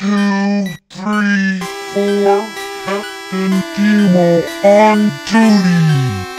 two, three, four, Captain Demo on duty.